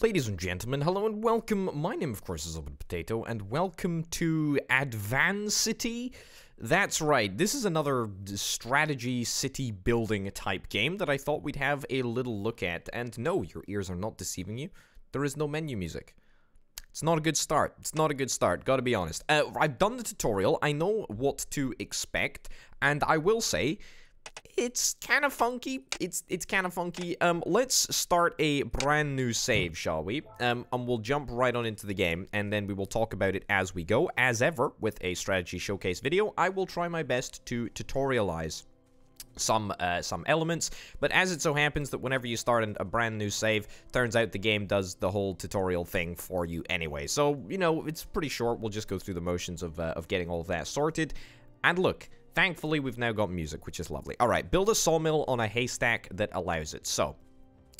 Ladies and gentlemen, hello and welcome. My name, of course, is Orbital Potato, and welcome to Advancity. That's right, this is another strategy city building type game that I thought we'd have a little look at. And no, your ears are not deceiving you. There is no menu music. It's not a good start. It's not a good start, gotta be honest. Uh, I've done the tutorial, I know what to expect, and I will say, it's kind of funky. It's it's kind of funky. Um, let's start a brand new save, shall we? Um, and we'll jump right on into the game, and then we will talk about it as we go. As ever, with a strategy showcase video, I will try my best to tutorialize some uh, some elements, but as it so happens that whenever you start a brand new save, turns out the game does the whole tutorial thing for you anyway. So, you know, it's pretty short. We'll just go through the motions of, uh, of getting all of that sorted. And look, Thankfully, we've now got music, which is lovely. All right, build a sawmill on a haystack that allows it. So,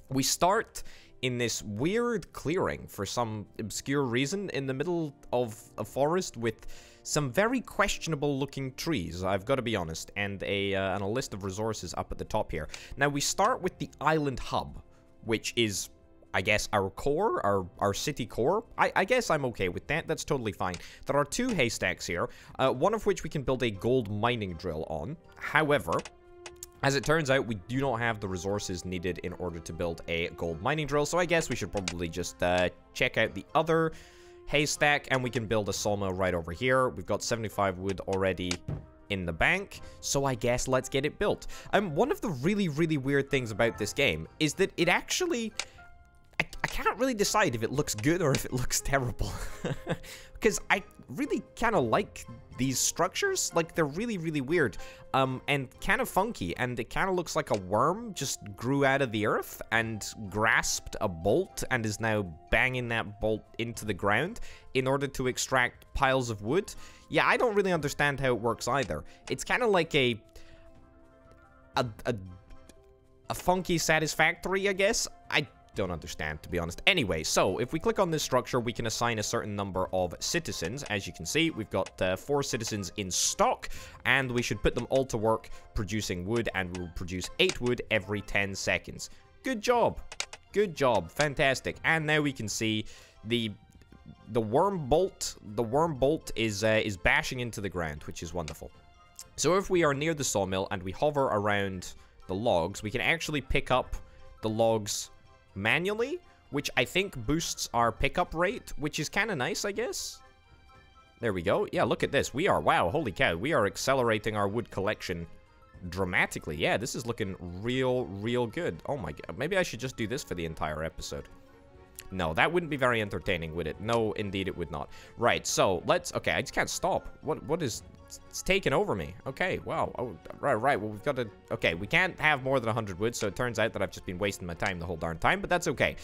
we start in this weird clearing for some obscure reason in the middle of a forest with some very questionable looking trees, I've got to be honest, and a, uh, and a list of resources up at the top here. Now, we start with the island hub, which is I guess, our core, our, our city core. I, I guess I'm okay with that. That's totally fine. There are two haystacks here, uh, one of which we can build a gold mining drill on. However, as it turns out, we do not have the resources needed in order to build a gold mining drill, so I guess we should probably just uh, check out the other haystack, and we can build a sawmill right over here. We've got 75 wood already in the bank, so I guess let's get it built. Um, one of the really, really weird things about this game is that it actually I can't really decide if it looks good or if it looks terrible. because I really kind of like these structures. Like, they're really, really weird. Um, and kind of funky. And it kind of looks like a worm just grew out of the earth and grasped a bolt and is now banging that bolt into the ground in order to extract piles of wood. Yeah, I don't really understand how it works either. It's kind of like a... A, a a funky Satisfactory, I guess. I don't understand, to be honest. Anyway, so if we click on this structure, we can assign a certain number of citizens. As you can see, we've got uh, four citizens in stock, and we should put them all to work producing wood, and we'll produce eight wood every 10 seconds. Good job. Good job. Fantastic. And now we can see the the worm bolt. The worm bolt is uh, is bashing into the ground, which is wonderful. So if we are near the sawmill and we hover around the logs, we can actually pick up the logs manually, which I think boosts our pickup rate, which is kind of nice, I guess. There we go. Yeah, look at this. We are, wow, holy cow. We are accelerating our wood collection dramatically. Yeah, this is looking real, real good. Oh my god. Maybe I should just do this for the entire episode. No, that wouldn't be very entertaining, would it? No, indeed it would not. Right, so let's... Okay, I just can't stop. What? What is... It's taken over me. Okay, wow. Oh, right, right. Well, we've got to... Okay, we can't have more than 100 wood, so it turns out that I've just been wasting my time the whole darn time, but that's okay.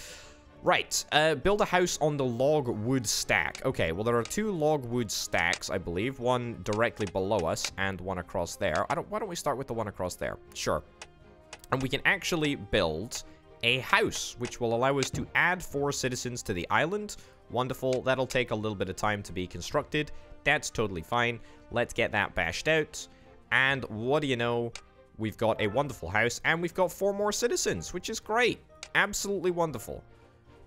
Right, uh, build a house on the log wood stack. Okay, well, there are two log wood stacks, I believe. One directly below us and one across there. I don't, why don't we start with the one across there? Sure. And we can actually build a house, which will allow us to add four citizens to the island. Wonderful. That'll take a little bit of time to be constructed. That's totally fine. Let's get that bashed out. And what do you know? We've got a wonderful house, and we've got four more citizens, which is great. Absolutely wonderful.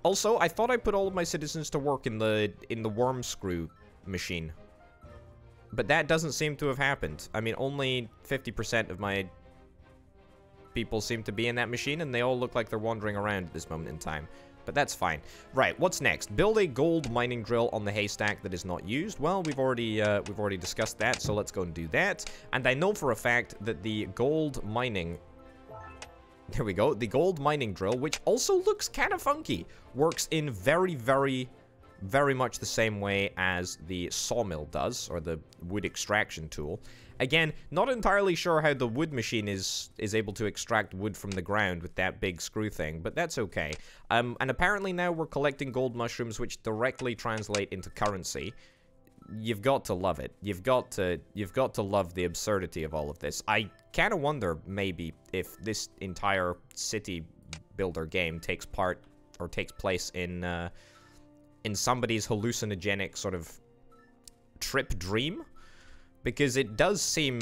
Also, I thought I put all of my citizens to work in the in the worm screw machine. But that doesn't seem to have happened. I mean, only 50% of my people seem to be in that machine, and they all look like they're wandering around at this moment in time. But that's fine. Right, what's next? Build a gold mining drill on the haystack that is not used. Well, we've already uh, we've already discussed that, so let's go and do that. And I know for a fact that the gold mining there we go. The gold mining drill, which also looks kind of funky, works in very, very, very much the same way as the sawmill does, or the wood extraction tool. Again, not entirely sure how the wood machine is is able to extract wood from the ground with that big screw thing, but that's okay. Um, and apparently now we're collecting gold mushrooms, which directly translate into currency. You've got to love it. You've got to you've got to love the absurdity of all of this. I kind of wonder maybe if this entire city builder game takes part or takes place in uh, in somebody's hallucinogenic sort of trip dream because it does seem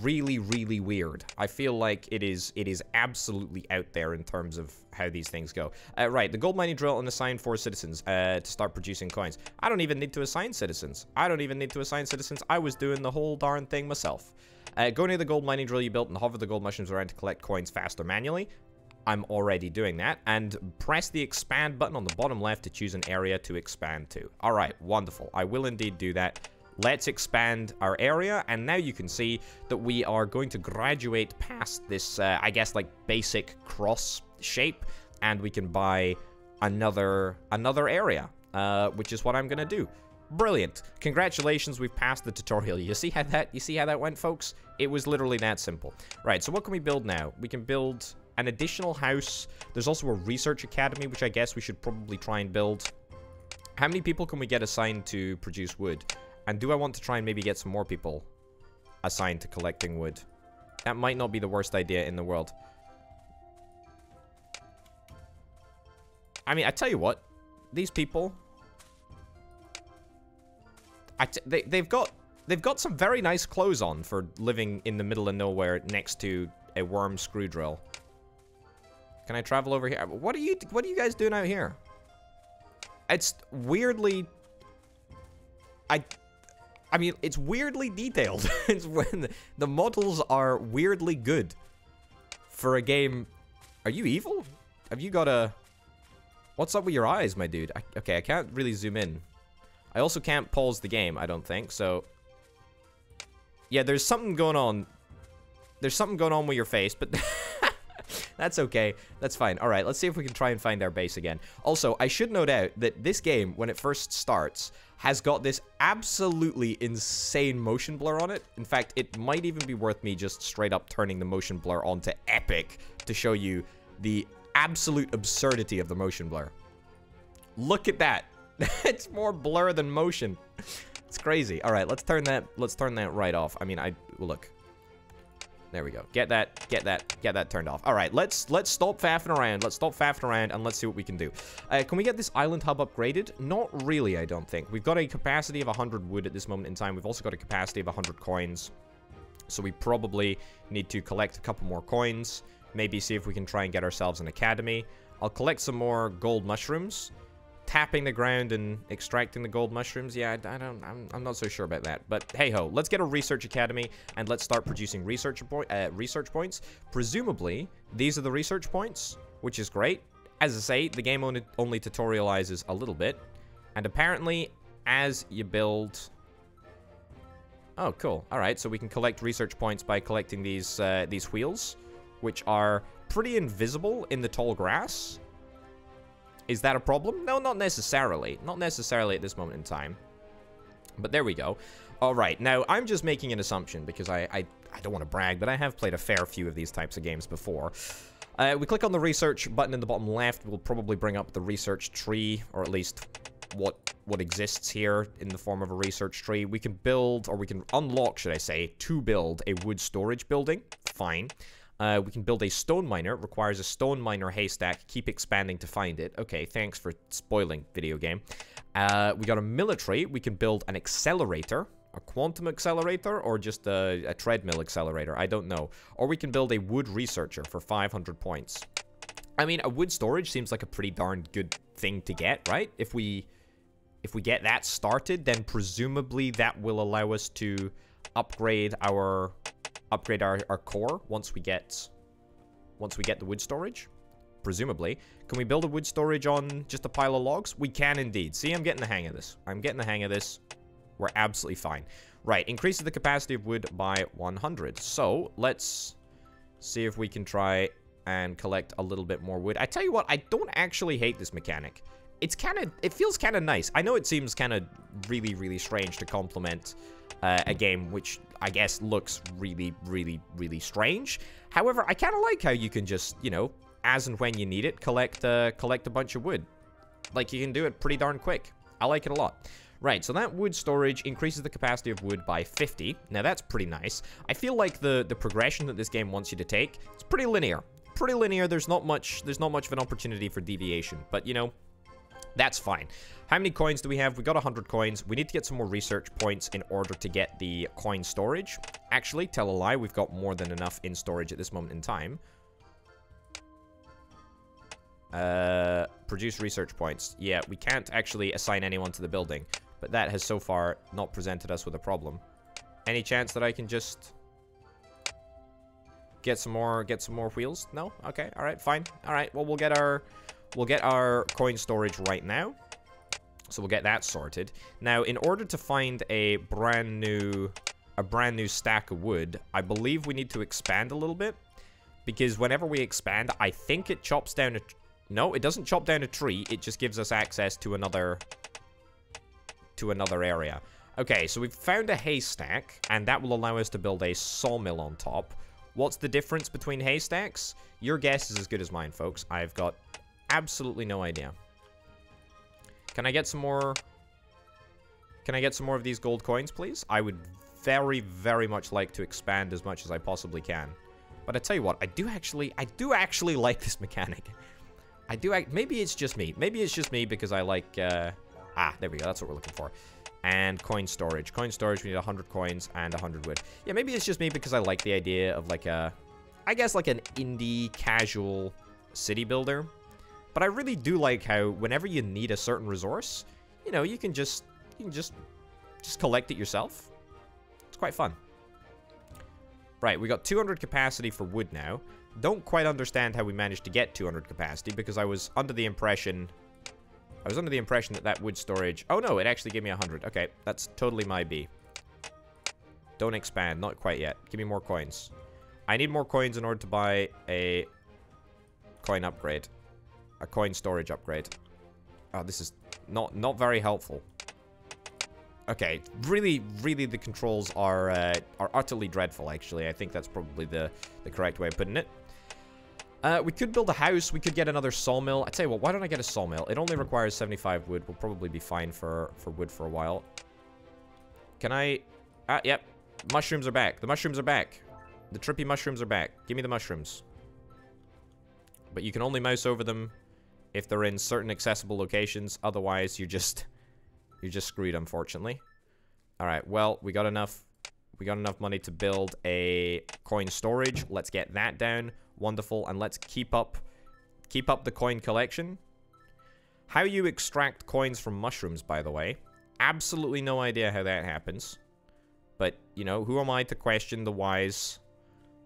really, really weird. I feel like it is it is absolutely out there in terms of how these things go. Uh, right, the gold mining drill and assign four citizens uh, to start producing coins. I don't even need to assign citizens. I don't even need to assign citizens. I was doing the whole darn thing myself. Uh, go near the gold mining drill you built and hover the gold mushrooms around to collect coins faster manually. I'm already doing that. And press the expand button on the bottom left to choose an area to expand to. All right, wonderful. I will indeed do that. Let's expand our area, and now you can see that we are going to graduate past this, uh, I guess, like, basic cross shape, and we can buy another another area, uh, which is what I'm gonna do. Brilliant. Congratulations, we've passed the tutorial. You see how that you see how that went, folks? It was literally that simple. Right, so what can we build now? We can build an additional house. There's also a research academy, which I guess we should probably try and build. How many people can we get assigned to produce wood? And do I want to try and maybe get some more people assigned to collecting wood? That might not be the worst idea in the world. I mean, I tell you what. These people... I t they, they've got... They've got some very nice clothes on for living in the middle of nowhere next to a worm screw drill. Can I travel over here? What are you What are you guys doing out here? It's weirdly... I I mean, it's weirdly detailed. it's when the models are weirdly good for a game. Are you evil? Have you got a... What's up with your eyes, my dude? I, okay, I can't really zoom in. I also can't pause the game, I don't think, so... Yeah, there's something going on. There's something going on with your face, but... That's okay. That's fine. All right, let's see if we can try and find our base again. Also, I should note out that this game, when it first starts, has got this absolutely insane motion blur on it. In fact, it might even be worth me just straight up turning the motion blur on to Epic to show you the absolute absurdity of the motion blur. Look at that. it's more blur than motion. It's crazy. All right, let's turn that let's turn that right off. I mean, I look. There we go. Get that, get that, get that turned off. All right, let's let's stop faffing around. Let's stop faffing around and let's see what we can do. Uh, can we get this island hub upgraded? Not really, I don't think. We've got a capacity of 100 wood at this moment in time. We've also got a capacity of 100 coins. So we probably need to collect a couple more coins. Maybe see if we can try and get ourselves an academy. I'll collect some more gold mushrooms tapping the ground and extracting the gold mushrooms. Yeah, I, I don't, I'm, I'm, not so sure about that. But hey ho, let's get a research academy and let's start producing research, uh, research points. Presumably, these are the research points, which is great. As I say, the game only, only tutorializes a little bit. And apparently, as you build... Oh, cool. All right, so we can collect research points by collecting these uh, these wheels, which are pretty invisible in the tall grass. Is that a problem? No, not necessarily. Not necessarily at this moment in time. But there we go. All right, now I'm just making an assumption because I, I, I don't want to brag, but I have played a fair few of these types of games before. Uh, we click on the research button in the bottom left. We'll probably bring up the research tree, or at least what what exists here in the form of a research tree. We can build, or we can unlock, should I say, to build a wood storage building. Fine. Uh, we can build a stone miner. It requires a stone miner haystack. Keep expanding to find it. Okay, thanks for spoiling video game. Uh, we got a military. We can build an accelerator. A quantum accelerator or just a, a treadmill accelerator. I don't know. Or we can build a wood researcher for 500 points. I mean, a wood storage seems like a pretty darn good thing to get, right? If we if we get that started, then presumably that will allow us to upgrade our upgrade our, our core once we get once we get the wood storage presumably. Can we build a wood storage on just a pile of logs? We can indeed. See i'm getting the hang of this. I'm getting the hang of this. We're absolutely fine. Right increases the capacity of wood by 100 so let's see if we can try and collect a little bit more wood. I tell you what i don't actually hate this mechanic. It's kind of it feels kind of nice. I know it seems kind of really really strange to complement uh, a game which I guess looks really, really, really strange. However, I kind of like how you can just, you know, as and when you need it, collect, uh, collect a bunch of wood. Like, you can do it pretty darn quick. I like it a lot. Right, so that wood storage increases the capacity of wood by 50. Now, that's pretty nice. I feel like the, the progression that this game wants you to take, it's pretty linear. Pretty linear. There's not much, there's not much of an opportunity for deviation. But, you know, that's fine. How many coins do we have? We got 100 coins. We need to get some more research points in order to get the coin storage. Actually, tell a lie, we've got more than enough in storage at this moment in time. Uh, produce research points. Yeah, we can't actually assign anyone to the building. But that has so far not presented us with a problem. Any chance that I can just... Get some more, get some more wheels? No? Okay, alright, fine. Alright, well, we'll get our... We'll get our coin storage right now. So we'll get that sorted. Now, in order to find a brand new... A brand new stack of wood, I believe we need to expand a little bit. Because whenever we expand, I think it chops down a... No, it doesn't chop down a tree. It just gives us access to another... To another area. Okay, so we've found a haystack, and that will allow us to build a sawmill on top. What's the difference between haystacks? Your guess is as good as mine, folks. I've got absolutely no idea. Can I get some more... Can I get some more of these gold coins, please? I would very, very much like to expand as much as I possibly can. But I tell you what, I do actually, I do actually like this mechanic. I do, maybe it's just me. Maybe it's just me because I like, uh, ah, there we go, that's what we're looking for. And coin storage. Coin storage, we need 100 coins and 100 wood. Yeah, maybe it's just me because I like the idea of like a, I guess like an indie casual city builder. But I really do like how whenever you need a certain resource, you know, you can just you can just just collect it yourself. It's quite fun. Right, we got 200 capacity for wood now. Don't quite understand how we managed to get 200 capacity because I was under the impression I was under the impression that that wood storage... Oh no, it actually gave me 100. Okay, that's totally my B. Don't expand, not quite yet. Give me more coins. I need more coins in order to buy a coin upgrade a coin storage upgrade. Oh, this is not not very helpful. Okay, really, really, the controls are uh, are utterly dreadful. Actually, I think that's probably the the correct way of putting it. Uh, we could build a house. We could get another sawmill. I tell you what, why don't I get a sawmill? It only requires 75 wood. We'll probably be fine for for wood for a while. Can I? Ah, yep. Mushrooms are back. The mushrooms are back. The trippy mushrooms are back. Give me the mushrooms. But you can only mouse over them if they're in certain accessible locations. Otherwise, you're just you're just screwed, unfortunately. All right. Well, we got enough. We got enough money to build a coin storage. Let's get that down. Wonderful. And let's keep up keep up the coin collection. How you extract coins from mushrooms, by the way. Absolutely no idea how that happens. But, you know, who am I to question the wise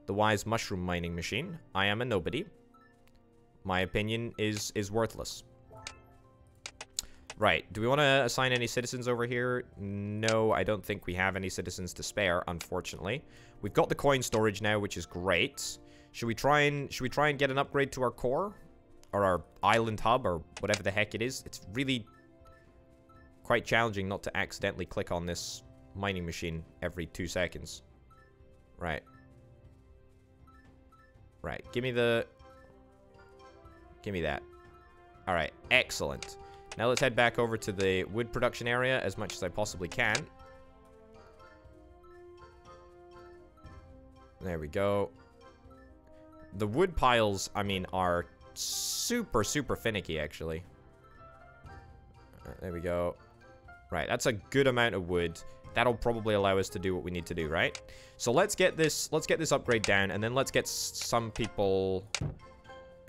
the wise mushroom mining machine? I am a nobody. My opinion is is worthless. Right, do we want to assign any citizens over here? No, I don't think we have any citizens to spare, unfortunately. We've got the coin storage now, which is great. Should we try and should we try and get an upgrade to our core? Or our island hub, or whatever the heck it is? It's really quite challenging not to accidentally click on this mining machine every two seconds. Right. Right, give me the Give me that. Alright, excellent. Now let's head back over to the wood production area as much as I possibly can. There we go. The wood piles, I mean, are super, super finicky, actually. Uh, there we go. Right, that's a good amount of wood. That'll probably allow us to do what we need to do, right? So let's get this, let's get this upgrade down, and then let's get some people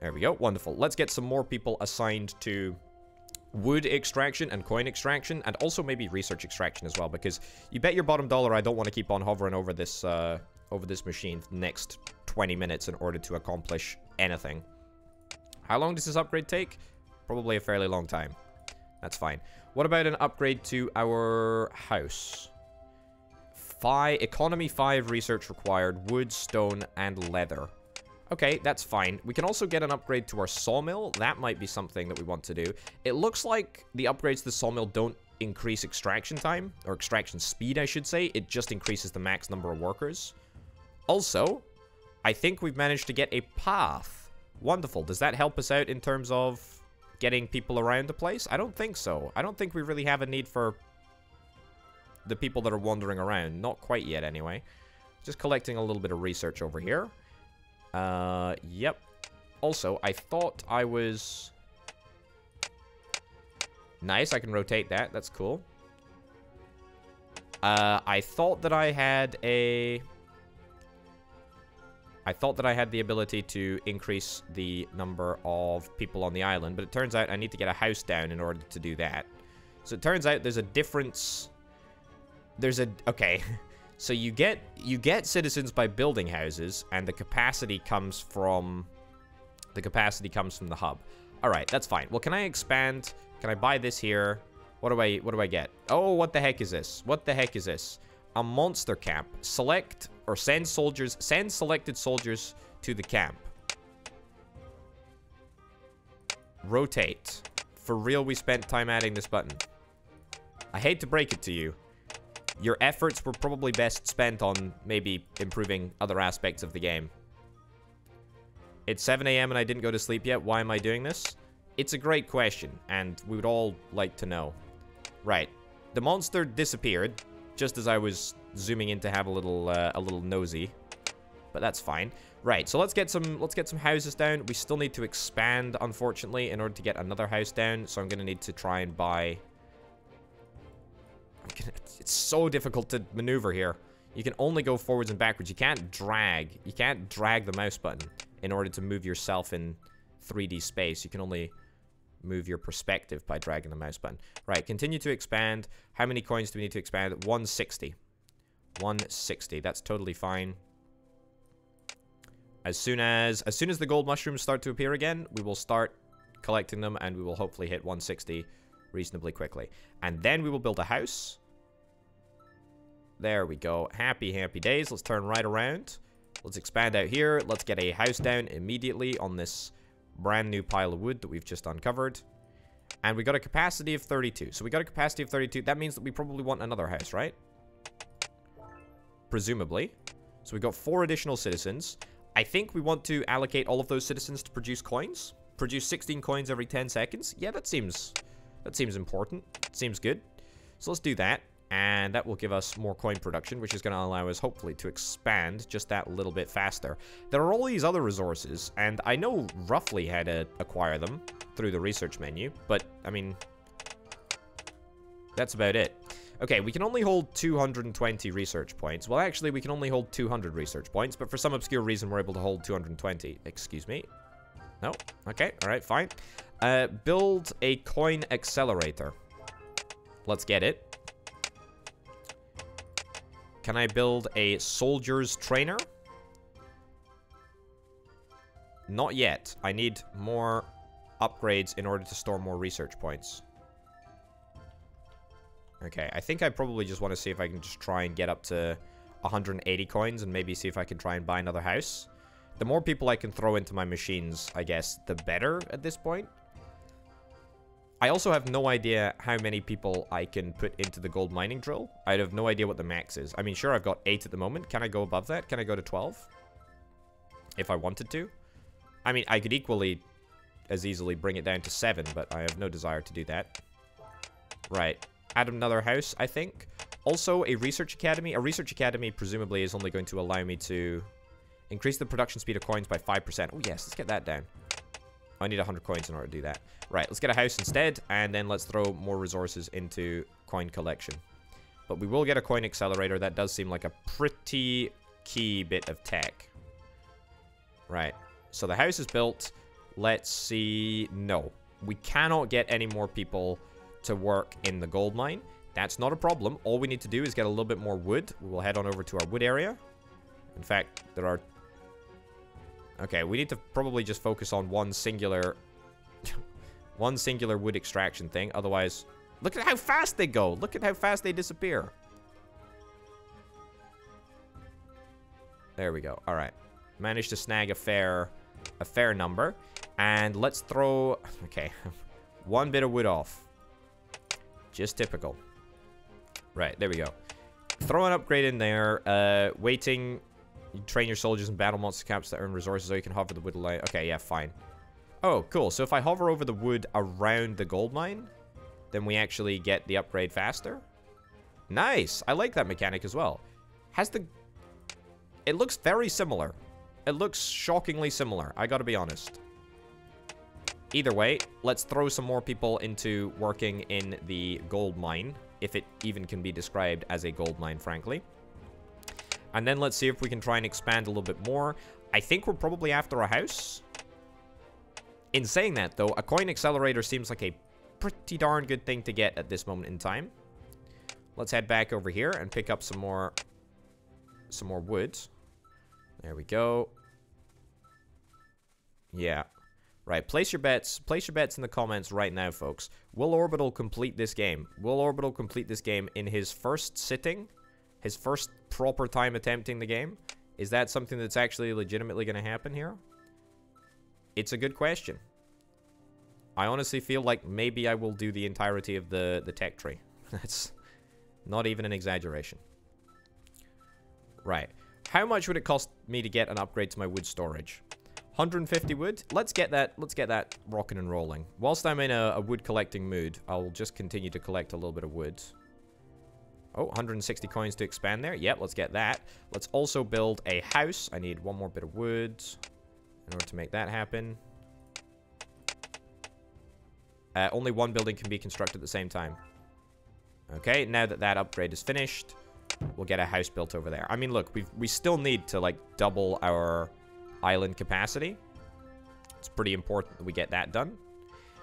there we go. Wonderful. Let's get some more people assigned to wood extraction and coin extraction, and also maybe research extraction as well, because you bet your bottom dollar I don't want to keep on hovering over this, uh, over this machine next 20 minutes in order to accomplish anything. How long does this upgrade take? Probably a fairly long time. That's fine. What about an upgrade to our house? Five, economy 5 research required, wood, stone, and leather. Okay, that's fine. We can also get an upgrade to our sawmill. That might be something that we want to do. It looks like the upgrades to the sawmill don't increase extraction time, or extraction speed, I should say. It just increases the max number of workers. Also, I think we've managed to get a path. Wonderful. Does that help us out in terms of getting people around the place? I don't think so. I don't think we really have a need for the people that are wandering around. Not quite yet, anyway. Just collecting a little bit of research over here. Uh, yep. Also, I thought I was... Nice, I can rotate that. That's cool. Uh, I thought that I had a... I thought that I had the ability to increase the number of people on the island, but it turns out I need to get a house down in order to do that. So it turns out there's a difference. There's a okay. So you get you get citizens by building houses, and the capacity comes from the capacity comes from the hub. All right, that's fine. Well, can I expand? Can I buy this here? What do I what do I get? Oh, what the heck is this? What the heck is this? A monster camp. Select or send soldiers, send selected soldiers to the camp. Rotate. For real, we spent time adding this button. I hate to break it to you. Your efforts were probably best spent on maybe improving other aspects of the game. It's 7 a.m. and I didn't go to sleep yet. Why am I doing this? It's a great question, and we would all like to know. Right. The monster disappeared, just as I was zooming in to have a little uh, a little nosy. But that's fine. Right, so let's get some let's get some houses down. We still need to expand, unfortunately, in order to get another house down. So I'm gonna need to try and buy. Gonna, it's so difficult to maneuver here. You can only go forwards and backwards. You can't drag. You can't drag the mouse button in order to move yourself in 3D space. You can only move your perspective by dragging the mouse button. Right, continue to expand. How many coins do we need to expand? 160. 160. That's totally fine. As soon as as soon as the gold mushrooms start to appear again, we will start collecting them and we will hopefully hit 160 reasonably quickly. And then we will build a house. There we go. Happy, happy days. Let's turn right around. Let's expand out here. Let's get a house down immediately on this brand new pile of wood that we've just uncovered. And we got a capacity of 32. So we got a capacity of 32. That means that we probably want another house, right? Presumably. So we've got four additional citizens. I think we want to allocate all of those citizens to produce coins. Produce 16 coins every 10 seconds. Yeah, that seems that seems important. Seems good. So let's do that. And that will give us more coin production, which is going to allow us, hopefully, to expand just that little bit faster. There are all these other resources, and I know roughly how to acquire them through the research menu, but, I mean, that's about it. Okay, we can only hold 220 research points. Well, actually, we can only hold 200 research points, but for some obscure reason, we're able to hold 220. Excuse me. No? Okay, alright, fine. Uh, build a coin accelerator. Let's get it. Can I build a soldier's trainer? Not yet. I need more upgrades in order to store more research points. Okay, I think I probably just want to see if I can just try and get up to 180 coins and maybe see if I can try and buy another house. The more people I can throw into my machines, I guess, the better at this point. I also have no idea how many people I can put into the gold mining drill. I have no idea what the max is. I mean, sure, I've got 8 at the moment. Can I go above that? Can I go to 12? If I wanted to. I mean, I could equally as easily bring it down to 7, but I have no desire to do that. Right. Add another house, I think. Also, a research academy. A research academy presumably is only going to allow me to increase the production speed of coins by 5%. Oh, yes, let's get that down. I need 100 coins in order to do that. Right, let's get a house instead, and then let's throw more resources into coin collection. But we will get a coin accelerator. That does seem like a pretty key bit of tech. Right, so the house is built. Let's see. No, we cannot get any more people to work in the gold mine. That's not a problem. All we need to do is get a little bit more wood. We will head on over to our wood area. In fact, there are Okay, we need to probably just focus on one singular... one singular wood extraction thing. Otherwise, look at how fast they go. Look at how fast they disappear. There we go. All right. Managed to snag a fair, a fair number. And let's throw... Okay. one bit of wood off. Just typical. Right, there we go. Throw an upgrade in there. Uh, waiting you train your soldiers in battle monster camps that earn resources so you can hover the wood line. Okay, yeah, fine. Oh, cool. So if I hover over the wood around the gold mine, then we actually get the upgrade faster. Nice. I like that mechanic as well. Has the... It looks very similar. It looks shockingly similar. I gotta be honest. Either way, let's throw some more people into working in the gold mine. If it even can be described as a gold mine, frankly. And then let's see if we can try and expand a little bit more. I think we're probably after a house. In saying that, though, a coin accelerator seems like a pretty darn good thing to get at this moment in time. Let's head back over here and pick up some more some more wood. There we go. Yeah. Right, place your bets. Place your bets in the comments right now, folks. Will Orbital complete this game? Will Orbital complete this game in his first sitting? His first proper time attempting the game? Is that something that's actually legitimately going to happen here? It's a good question. I honestly feel like maybe I will do the entirety of the, the tech tree. That's not even an exaggeration. Right. How much would it cost me to get an upgrade to my wood storage? 150 wood. Let's get that. Let's get that rocking and rolling. Whilst I'm in a, a, wood collecting mood, I'll just continue to collect a little bit of wood. Oh, 160 coins to expand there. Yep, let's get that. Let's also build a house. I need one more bit of wood in order to make that happen. Uh, only one building can be constructed at the same time. Okay, now that that upgrade is finished, we'll get a house built over there. I mean, look, we we still need to, like, double our island capacity. It's pretty important that we get that done.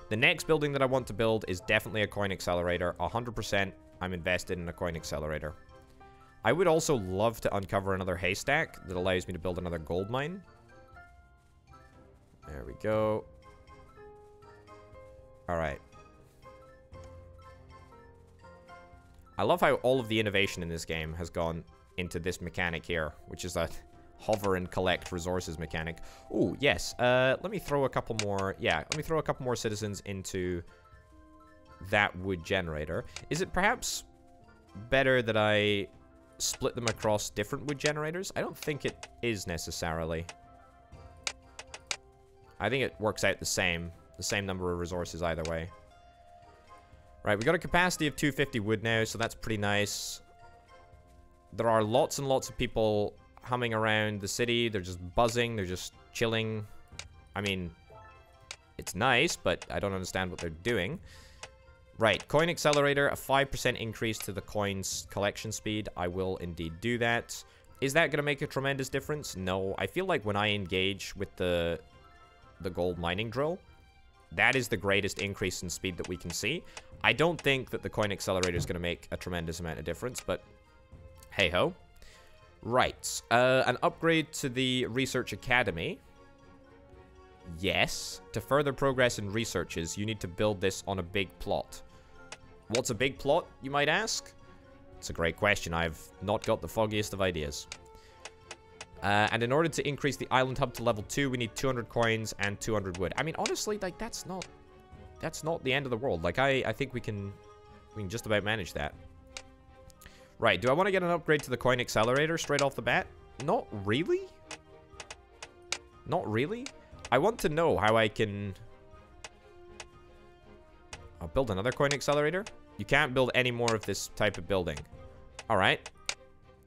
The next building that I want to build is definitely a coin accelerator. 100% I'm invested in a coin accelerator. I would also love to uncover another haystack that allows me to build another gold mine. There we go. Alright. I love how all of the innovation in this game has gone into this mechanic here, which is a hover and collect resources mechanic. Oh, yes. Uh, let me throw a couple more... Yeah, let me throw a couple more citizens into that wood generator. Is it perhaps better that I split them across different wood generators? I don't think it is necessarily. I think it works out the same. The same number of resources either way. Right, we got a capacity of 250 wood now, so that's pretty nice. There are lots and lots of people humming around the city. They're just buzzing. They're just chilling. I mean, it's nice, but I don't understand what they're doing. Right, coin accelerator, a 5% increase to the coin's collection speed. I will indeed do that. Is that going to make a tremendous difference? No. I feel like when I engage with the the gold mining drill, that is the greatest increase in speed that we can see. I don't think that the coin accelerator is going to make a tremendous amount of difference, but hey-ho. Right. Uh, an upgrade to the Research Academy. Yes. To further progress in researches, you need to build this on a big plot. What's a big plot, you might ask? It's a great question. I've not got the foggiest of ideas. Uh, and in order to increase the island hub to level 2, we need 200 coins and 200 wood. I mean, honestly, like, that's not... That's not the end of the world. Like, I, I think we can... We can just about manage that. Right, do I want to get an upgrade to the coin accelerator straight off the bat? Not really. Not really. I want to know how I can... I'll build another coin accelerator. You can't build any more of this type of building. Alright.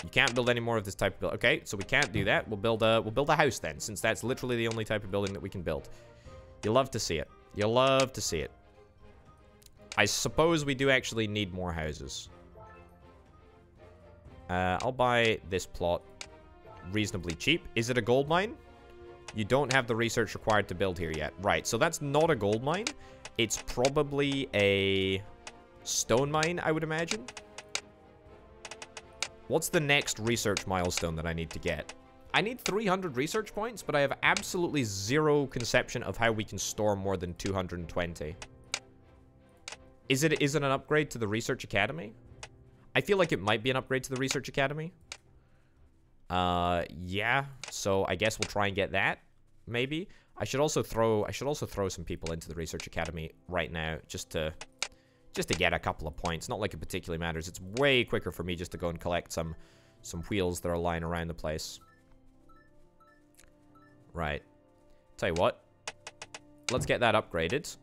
You can't build any more of this type of building. Okay, so we can't do that. We'll build a we'll build a house then, since that's literally the only type of building that we can build. You love to see it. You love to see it. I suppose we do actually need more houses. Uh, I'll buy this plot reasonably cheap. Is it a gold mine? You don't have the research required to build here yet. Right, so that's not a gold mine. It's probably a stone mine, I would imagine. What's the next research milestone that I need to get? I need 300 research points, but I have absolutely zero conception of how we can store more than 220. Is it, is it an upgrade to the Research Academy? I feel like it might be an upgrade to the Research Academy. Uh, yeah. So I guess we'll try and get that, maybe. I should also throw I should also throw some people into the Research Academy right now, just to just to get a couple of points. Not like it particularly matters. It's way quicker for me just to go and collect some some wheels that are lying around the place. Right. Tell you what. Let's get that upgraded.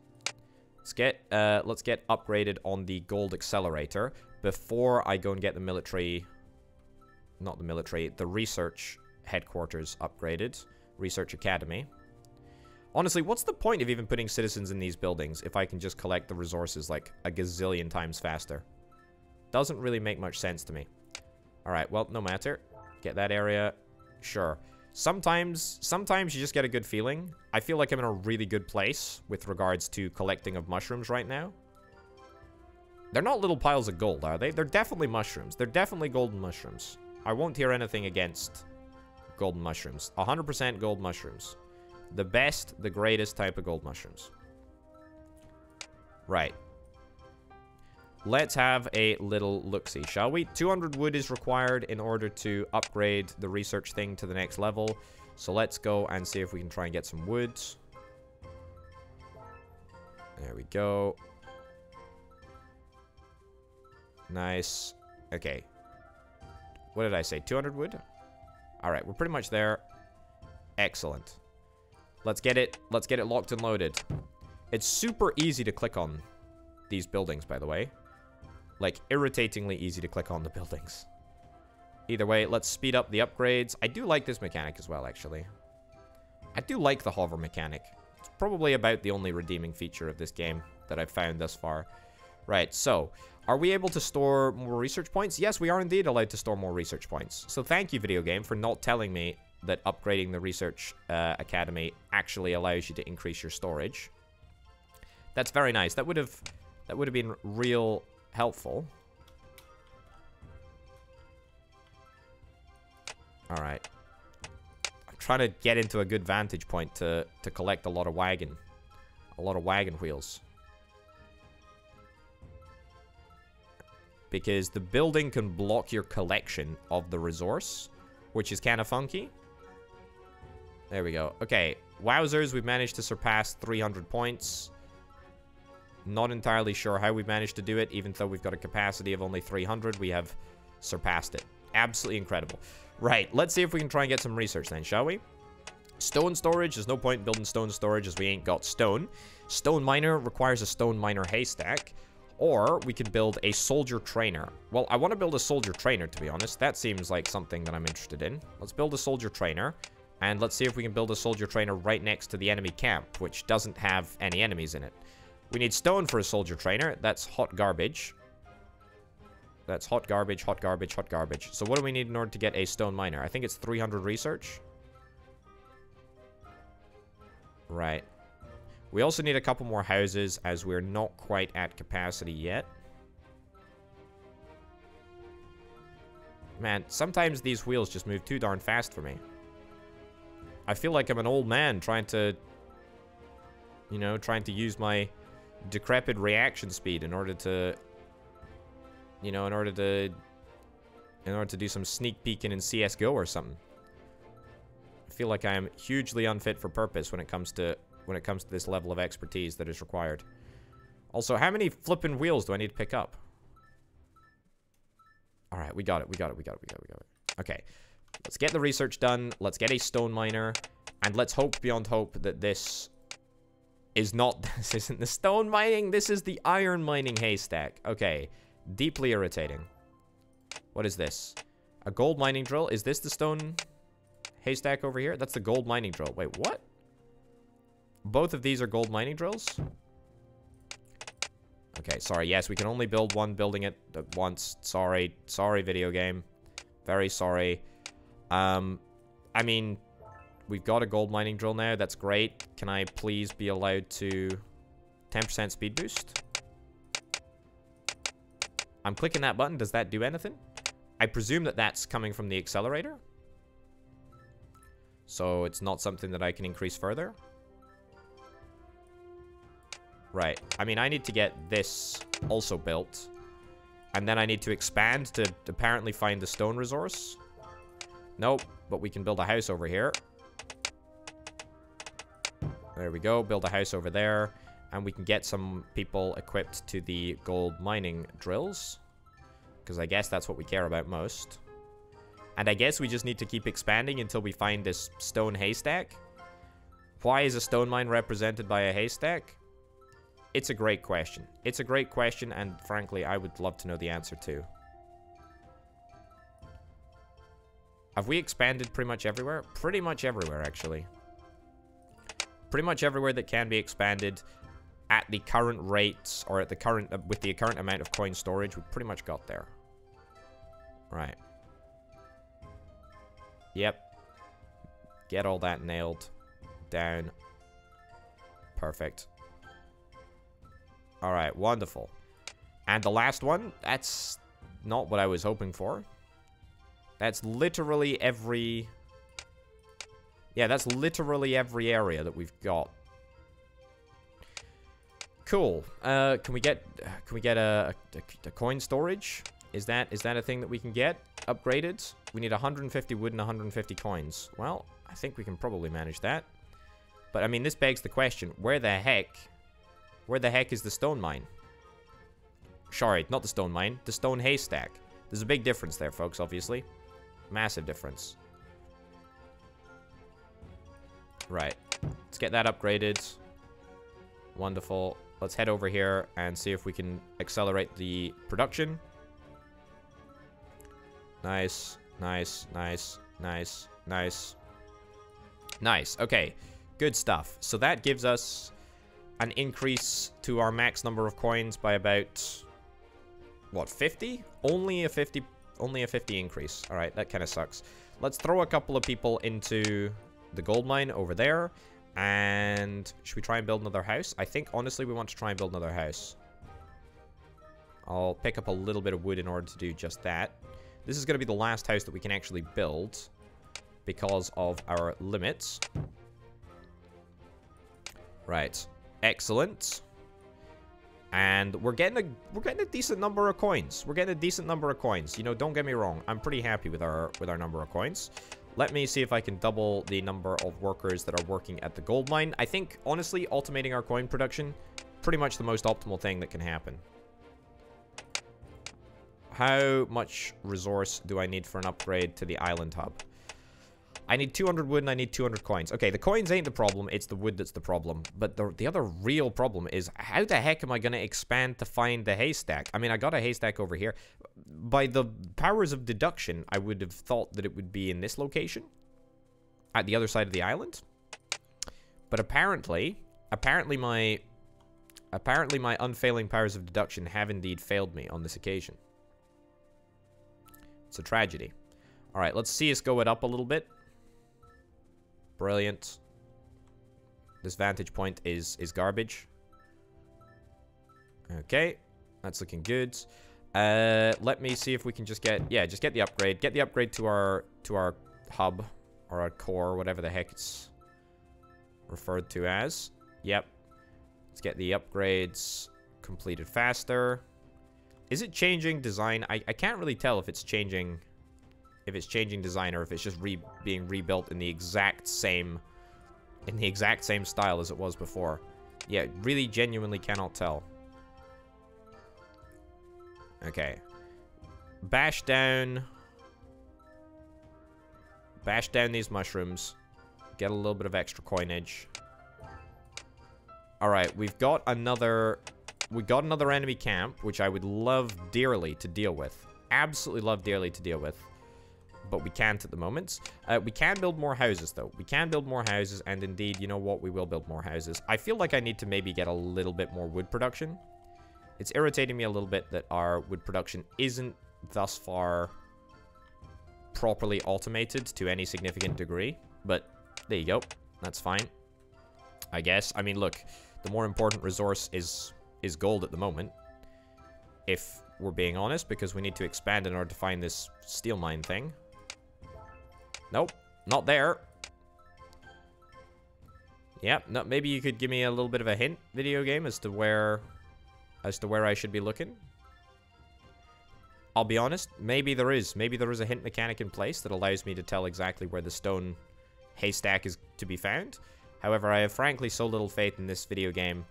Let's get uh let's get upgraded on the gold accelerator before I go and get the military not the military, the research headquarters upgraded. Research Academy. Honestly, what's the point of even putting citizens in these buildings if I can just collect the resources like a gazillion times faster? Doesn't really make much sense to me. Alright, well, no matter. Get that area. Sure. Sometimes, sometimes you just get a good feeling. I feel like I'm in a really good place with regards to collecting of mushrooms right now. They're not little piles of gold, are they? They're definitely mushrooms. They're definitely golden mushrooms. I won't hear anything against golden mushrooms. 100% gold mushrooms. The best, the greatest type of gold mushrooms. Right. Let's have a little look-see, shall we? 200 wood is required in order to upgrade the research thing to the next level. So let's go and see if we can try and get some wood. There we go. Nice. Okay. What did I say? 200 wood? Alright, we're pretty much there. Excellent. Let's get it. Let's get it locked and loaded. It's super easy to click on these buildings, by the way. Like, irritatingly easy to click on the buildings. Either way, let's speed up the upgrades. I do like this mechanic as well, actually. I do like the hover mechanic. It's probably about the only redeeming feature of this game that I've found thus far. Right, so, are we able to store more research points? Yes, we are indeed allowed to store more research points. So thank you, video game, for not telling me that upgrading the research uh, academy actually allows you to increase your storage. That's very nice. That would have that would have been real helpful. All right. I'm trying to get into a good vantage point to, to collect a lot of wagon. A lot of wagon wheels. Because the building can block your collection of the resource, which is kind of funky. There we go. Okay, wowzers, we've managed to surpass 300 points. Not entirely sure how we managed to do it, even though we've got a capacity of only 300, we have surpassed it. Absolutely incredible. Right, let's see if we can try and get some research then, shall we? Stone storage, there's no point building stone storage as we ain't got stone. Stone miner requires a stone miner haystack. Or we could build a soldier trainer. Well, I want to build a soldier trainer, to be honest. That seems like something that I'm interested in. Let's build a soldier trainer. And let's see if we can build a soldier trainer right next to the enemy camp, which doesn't have any enemies in it. We need stone for a soldier trainer. That's hot garbage. That's hot garbage, hot garbage, hot garbage. So what do we need in order to get a stone miner? I think it's 300 research. Right. We also need a couple more houses as we're not quite at capacity yet. Man, sometimes these wheels just move too darn fast for me. I feel like I'm an old man trying to, you know, trying to use my decrepit reaction speed in order to, you know, in order to, in order to do some sneak peeking in CSGO or something. I feel like I am hugely unfit for purpose when it comes to, when it comes to this level of expertise that is required. Also, how many flipping wheels do I need to pick up? Alright, we got it, we got it, we got it, we got it, we got it. Okay. Let's get the research done. Let's get a stone miner. And let's hope beyond hope that this is not... This isn't the stone mining. This is the iron mining haystack. Okay. Deeply irritating. What is this? A gold mining drill? Is this the stone haystack over here? That's the gold mining drill. Wait, what? Both of these are gold mining drills? Okay, sorry. Yes, we can only build one building at once. Sorry. Sorry, video game. Very sorry. Um, I mean, we've got a gold mining drill now. That's great. Can I please be allowed to 10% speed boost? I'm clicking that button. Does that do anything? I presume that that's coming from the accelerator. So it's not something that I can increase further. Right. I mean, I need to get this also built. And then I need to expand to apparently find the stone resource. Nope, but we can build a house over here. There we go, build a house over there. And we can get some people equipped to the gold mining drills. Because I guess that's what we care about most. And I guess we just need to keep expanding until we find this stone haystack. Why is a stone mine represented by a haystack? It's a great question. It's a great question, and frankly, I would love to know the answer too. Have we expanded pretty much everywhere? Pretty much everywhere, actually. Pretty much everywhere that can be expanded at the current rates, or at the current, uh, with the current amount of coin storage, we pretty much got there. Right. Yep. Get all that nailed down. Perfect. Alright, wonderful. And the last one, that's not what I was hoping for. That's literally every... Yeah, that's literally every area that we've got. Cool. Uh, can we get can we get a, a, a, coin storage? Is that is that a thing that we can get upgraded? We need 150 wood and 150 coins. Well, I think we can probably manage that. But I mean, this begs the question: Where the heck, where the heck is the stone mine? Sorry, not the stone mine, the stone haystack. There's a big difference there, folks. Obviously, massive difference. Right. Let's get that upgraded. Wonderful. Let's head over here and see if we can accelerate the production. Nice, nice, nice, nice, nice. Nice, okay. Good stuff. So that gives us an increase to our max number of coins by about, what, 50? Only a 50, only a 50 increase. All right, that kind of sucks. Let's throw a couple of people into the gold mine over there. And should we try and build another house? I think, honestly, we want to try and build another house. I'll pick up a little bit of wood in order to do just that. This is going to be the last house that we can actually build because of our limits. Right. Excellent. And we're getting a we're getting a decent number of coins. We're getting a decent number of coins. You know, don't get me wrong. I'm pretty happy with our with our number of coins. Let me see if I can double the number of workers that are working at the gold mine. I think, honestly, automating our coin production, pretty much the most optimal thing that can happen. How much resource do I need for an upgrade to the island hub? I need 200 wood and I need 200 coins. Okay, the coins ain't the problem, it's the wood that's the problem. But the, the other real problem is, how the heck am I going to expand to find the haystack? I mean, I got a haystack over here. By the powers of deduction, I would have thought that it would be in this location. At the other side of the island. But apparently, apparently my... Apparently my unfailing powers of deduction have indeed failed me on this occasion. It's a tragedy. Alright, let's see us go it up a little bit. Brilliant. This vantage point is is garbage. Okay, that's looking good. Uh, let me see if we can just get yeah, just get the upgrade. Get the upgrade to our to our hub or our core, whatever the heck it's referred to as. Yep. Let's get the upgrades completed faster. Is it changing design? I, I can't really tell if it's changing if it's changing design or if it's just re being rebuilt in the exact same in the exact same style as it was before. Yeah, really genuinely cannot tell. Okay. Bash down. Bash down these mushrooms. Get a little bit of extra coinage. Alright, we've got another... We got another enemy camp, which I would love dearly to deal with. Absolutely love dearly to deal with but we can't at the moment. Uh, we can build more houses, though. We can build more houses, and indeed, you know what? We will build more houses. I feel like I need to maybe get a little bit more wood production. It's irritating me a little bit that our wood production isn't thus far properly automated to any significant degree, but there you go. That's fine. I guess. I mean, look, the more important resource is is gold at the moment. If we're being honest, because we need to expand in order to find this steel mine thing. Nope, not there. Yep, no, maybe you could give me a little bit of a hint, video game, as to where, as to where I should be looking. I'll be honest, maybe there is. Maybe there is a hint mechanic in place that allows me to tell exactly where the stone haystack is to be found. However, I have frankly so little faith in this video game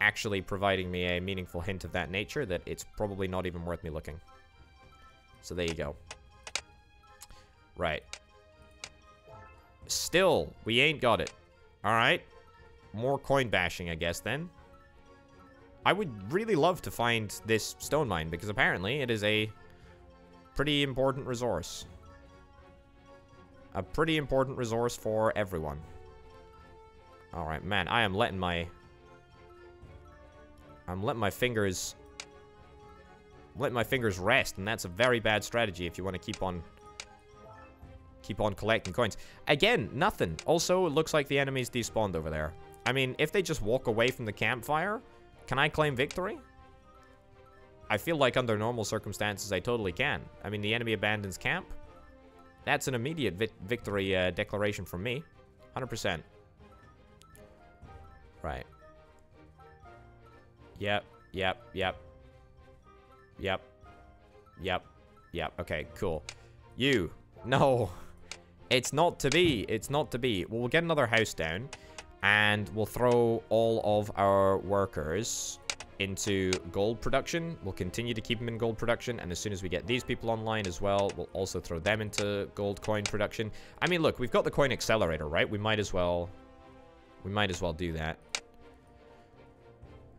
actually providing me a meaningful hint of that nature that it's probably not even worth me looking. So there you go. Right. Still, we ain't got it. Alright. More coin bashing, I guess, then. I would really love to find this stone mine, because apparently it is a pretty important resource. A pretty important resource for everyone. Alright, man, I am letting my... I'm letting my fingers... letting my fingers rest, and that's a very bad strategy if you want to keep on keep on collecting coins. Again, nothing. Also, it looks like the enemies despawned over there. I mean, if they just walk away from the campfire, can I claim victory? I feel like under normal circumstances, I totally can. I mean, the enemy abandons camp. That's an immediate vi victory uh, declaration from me. 100%. Right. Yep, yep, yep. Yep. Yep. Yep. Okay, cool. You. No. It's not to be. It's not to be. Well, we'll get another house down. And we'll throw all of our workers into gold production. We'll continue to keep them in gold production. And as soon as we get these people online as well, we'll also throw them into gold coin production. I mean, look, we've got the coin accelerator, right? We might as well... We might as well do that.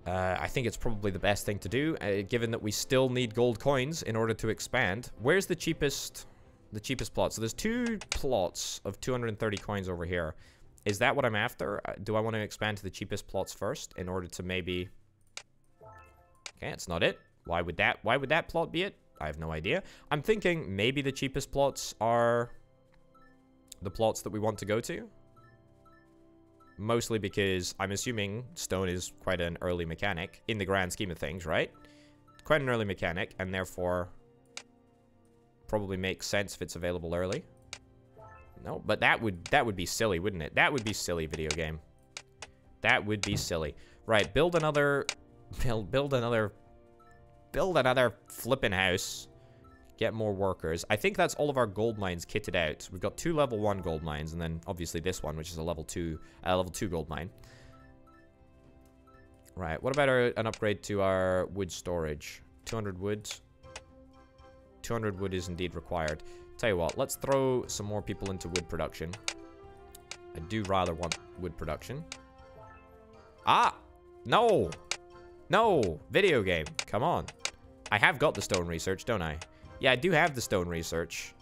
Uh, I think it's probably the best thing to do, uh, given that we still need gold coins in order to expand. Where's the cheapest, the cheapest plot? So there's two plots of 230 coins over here. Is that what I'm after? Uh, do I want to expand to the cheapest plots first in order to maybe... Okay, it's not it. Why would that, why would that plot be it? I have no idea. I'm thinking maybe the cheapest plots are the plots that we want to go to. Mostly because I'm assuming stone is quite an early mechanic in the grand scheme of things, right? Quite an early mechanic, and therefore probably makes sense if it's available early. No, but that would that would be silly, wouldn't it? That would be silly, video game. That would be silly. Right, build another build build another build another flipping house get more workers. I think that's all of our gold mines kitted out. We've got two level 1 gold mines, and then obviously this one, which is a level 2, uh, level 2 gold mine. Right, what about our, an upgrade to our wood storage? 200 wood. 200 wood is indeed required. Tell you what, let's throw some more people into wood production. I do rather want wood production. Ah! No! No! Video game. Come on. I have got the stone research, don't I? Yeah, I do have the stone research.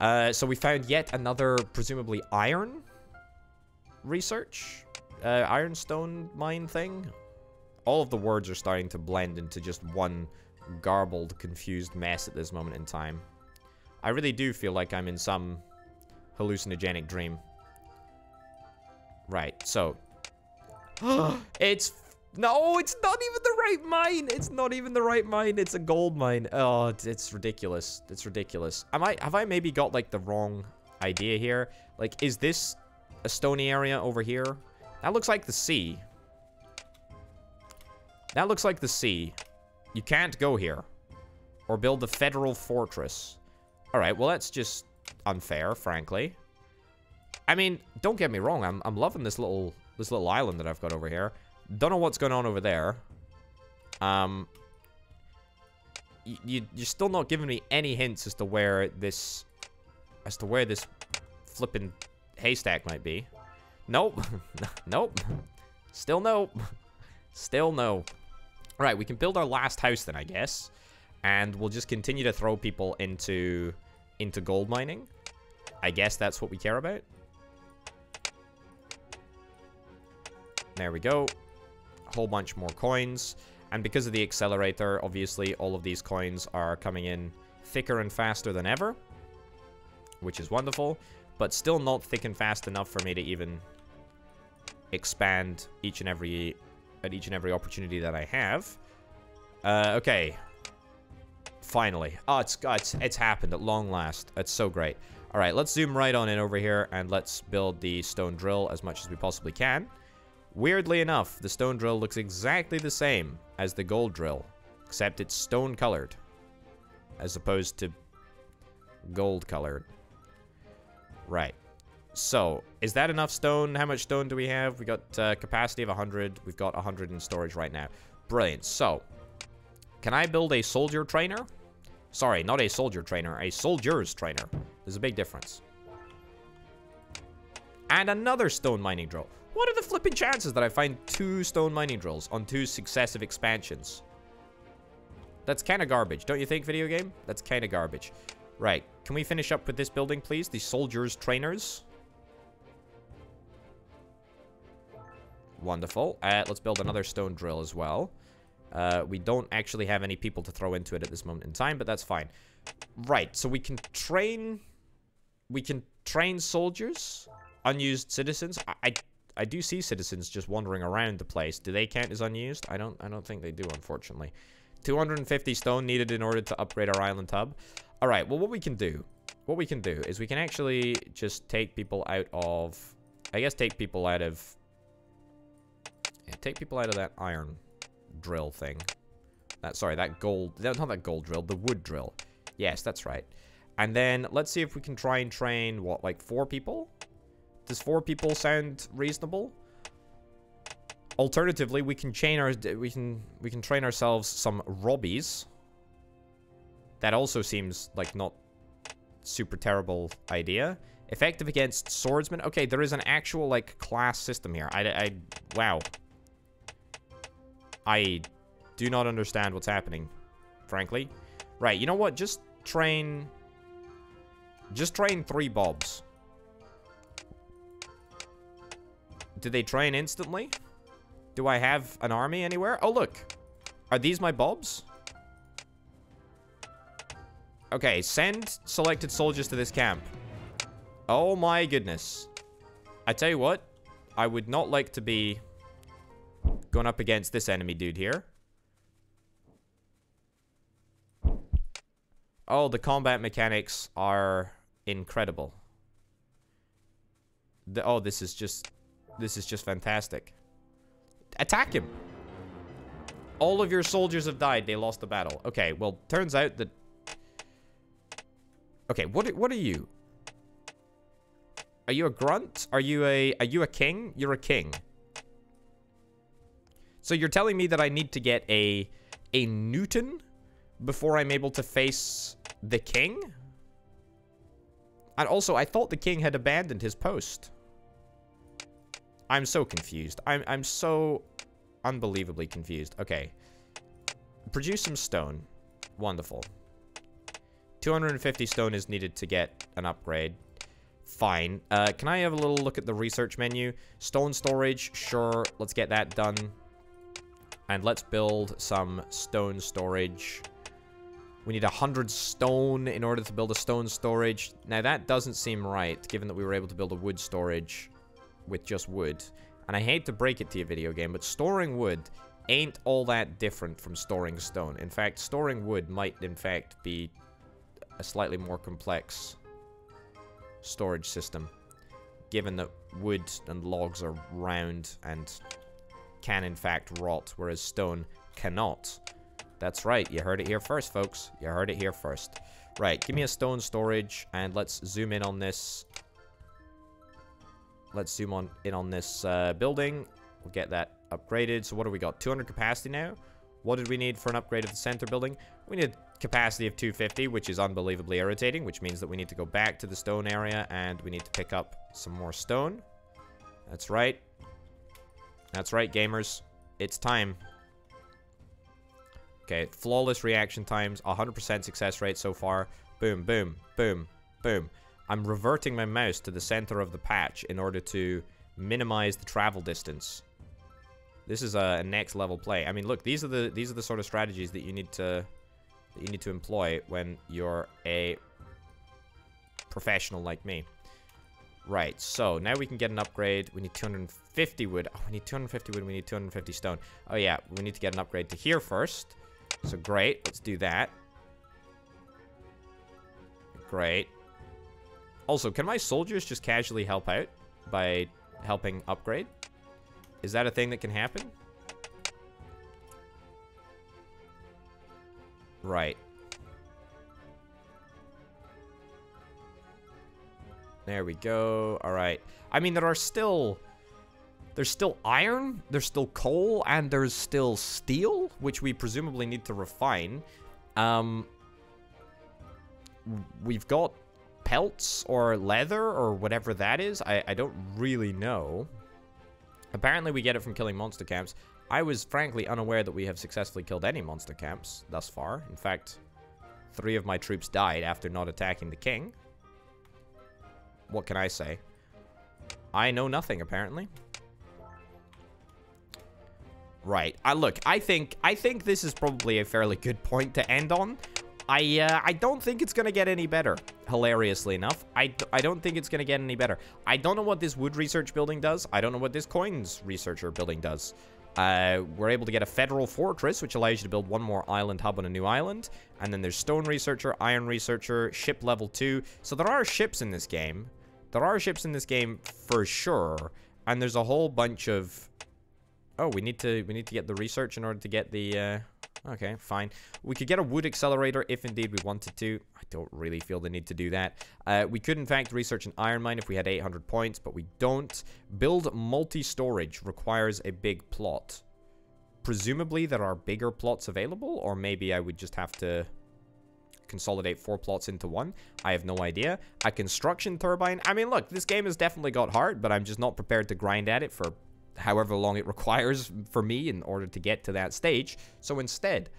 Uh, so we found yet another, presumably, iron research? Uh, ironstone mine thing? All of the words are starting to blend into just one garbled, confused mess at this moment in time. I really do feel like I'm in some hallucinogenic dream. Right, so... it's no, it's not even the right mine. It's not even the right mine. It's a gold mine. Oh, it's ridiculous. It's ridiculous. Am I have I maybe got like the wrong idea here? Like, is this a stony area over here? That looks like the sea. That looks like the sea. You can't go here. Or build the federal fortress. Alright, well that's just unfair, frankly. I mean, don't get me wrong, I'm, I'm loving this little this little island that I've got over here. Don't know what's going on over there. Um, you, you're still not giving me any hints as to where this, as to where this flipping haystack might be. Nope. nope. Still nope. Still no. All right, we can build our last house then, I guess. And we'll just continue to throw people into, into gold mining. I guess that's what we care about. There we go A whole bunch more coins. And because of the accelerator, obviously, all of these coins are coming in thicker and faster than ever. Which is wonderful. But still not thick and fast enough for me to even expand each and every at each and every opportunity that I have. Uh, okay. Finally. Oh, it's, it's, it's happened at long last. That's so great. All right, let's zoom right on in over here and let's build the stone drill as much as we possibly can. Weirdly enough, the stone drill looks exactly the same as the gold drill, except it's stone colored, as opposed to gold colored. Right. So, is that enough stone? How much stone do we have? We got uh, capacity of 100. We've got 100 in storage right now. Brilliant. So, can I build a soldier trainer? Sorry, not a soldier trainer, a soldier's trainer. There's a big difference. And another stone mining drill. What are the flipping chances that I find two stone mining drills on two successive expansions? That's kind of garbage, don't you think, video game? That's kind of garbage. Right, can we finish up with this building, please? The soldiers' trainers. Wonderful. Uh, let's build another stone drill as well. Uh, we don't actually have any people to throw into it at this moment in time, but that's fine. Right, so we can train we can train soldiers, unused citizens. I, I, I do see citizens just wandering around the place. Do they count as unused? I don't I don't think they do, unfortunately. 250 stone needed in order to upgrade our island hub. All right, well, what we can do, what we can do is we can actually just take people out of, I guess take people out of, yeah, take people out of that iron drill thing. That, sorry, that gold, not that gold drill, the wood drill. Yes, that's right. And then let's see if we can try and train, what, like four people? Does four people sound reasonable? Alternatively, we can chain our we can we can train ourselves some robbies. That also seems like not super terrible idea. Effective against swordsmen. Okay, there is an actual like class system here. I, I wow. I do not understand what's happening, frankly. Right, you know what? Just train just train three bobs. Do they train instantly? Do I have an army anywhere? Oh, look. Are these my bobs? Okay, send selected soldiers to this camp. Oh my goodness. I tell you what, I would not like to be going up against this enemy dude here. Oh, the combat mechanics are incredible. The, oh, this is just, this is just fantastic. Attack him. All of your soldiers have died. They lost the battle. Okay, well, turns out that... Okay, what, what are you? Are you a grunt? Are you a... Are you a king? You're a king. So you're telling me that I need to get a... A Newton before I'm able to face the king? And also, I thought the king had abandoned his post. I'm so confused. I'm, I'm so unbelievably confused. Okay. Produce some stone. Wonderful. 250 stone is needed to get an upgrade. Fine. Uh, can I have a little look at the research menu? Stone storage, sure. Let's get that done. And let's build some stone storage. We need 100 stone in order to build a stone storage. Now, that doesn't seem right, given that we were able to build a wood storage with just wood. And I hate to break it to you, video game, but storing wood ain't all that different from storing stone. In fact, storing wood might, in fact, be a slightly more complex storage system. Given that wood and logs are round and can, in fact, rot, whereas stone cannot. That's right, you heard it here first, folks. You heard it here first. Right, give me a stone storage, and let's zoom in on this Let's zoom on in on this uh, building. We'll get that upgraded. So what do we got? 200 capacity now. What did we need for an upgrade of the center building? We need capacity of 250, which is unbelievably irritating, which means that we need to go back to the stone area and we need to pick up some more stone. That's right. That's right, gamers. It's time. Okay, flawless reaction times, 100% success rate so far. Boom, boom, boom, boom. I'm reverting my mouse to the center of the patch in order to minimize the travel distance. This is a next level play. I mean, look, these are the these are the sort of strategies that you need to that you need to employ when you're a professional like me. Right, so now we can get an upgrade. We need 250 wood. Oh, we need 250 wood. We need 250 stone. Oh, yeah, we need to get an upgrade to here first. So, great. Let's do that. Great. Also, can my soldiers just casually help out by helping upgrade? Is that a thing that can happen? Right. There we go. All right. I mean, there are still... There's still iron, there's still coal, and there's still steel, which we presumably need to refine. Um, we've got pelts or leather or whatever that is. I, I don't really know. Apparently we get it from killing monster camps. I was frankly unaware that we have successfully killed any monster camps thus far. In fact, three of my troops died after not attacking the king. What can I say? I know nothing, apparently. Right. I look, I think I think this is probably a fairly good point to end on. I uh, I don't think it's gonna get any better. Hilariously enough, I I don't think it's gonna get any better. I don't know what this wood research building does. I don't know what this coins researcher building does. Uh, we're able to get a federal fortress, which allows you to build one more island hub on a new island. And then there's stone researcher, iron researcher, ship level two. So there are ships in this game. There are ships in this game for sure. And there's a whole bunch of Oh, we need to we need to get the research in order to get the uh okay, fine. We could get a wood accelerator if indeed we wanted to. I don't really feel the need to do that. Uh, we could in fact research an iron mine if we had 800 points, but we don't. Build multi-storage requires a big plot. Presumably there are bigger plots available, or maybe I would just have to consolidate four plots into one. I have no idea. A construction turbine. I mean, look, this game has definitely got hard, but I'm just not prepared to grind at it for however long it requires for me in order to get to that stage. So instead,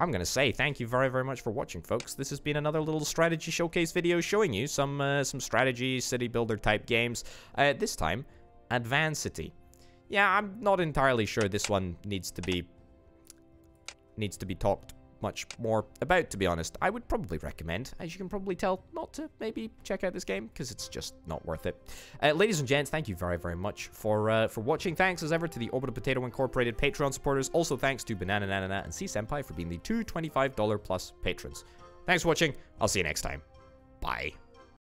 I'm going to say thank you very, very much for watching, folks. This has been another little strategy showcase video showing you some uh, some strategy city builder type games. Uh, this time, Advancity. Yeah, I'm not entirely sure this one needs to be needs to be talked much more about, to be honest. I would probably recommend, as you can probably tell, not to maybe check out this game, because it's just not worth it. Uh, ladies and gents, thank you very, very much for uh, for watching. Thanks, as ever, to the Orbital Potato Incorporated Patreon supporters. Also, thanks to Banana Nana and C Senpai for being the two $25 plus patrons. Thanks for watching. I'll see you next time. Bye.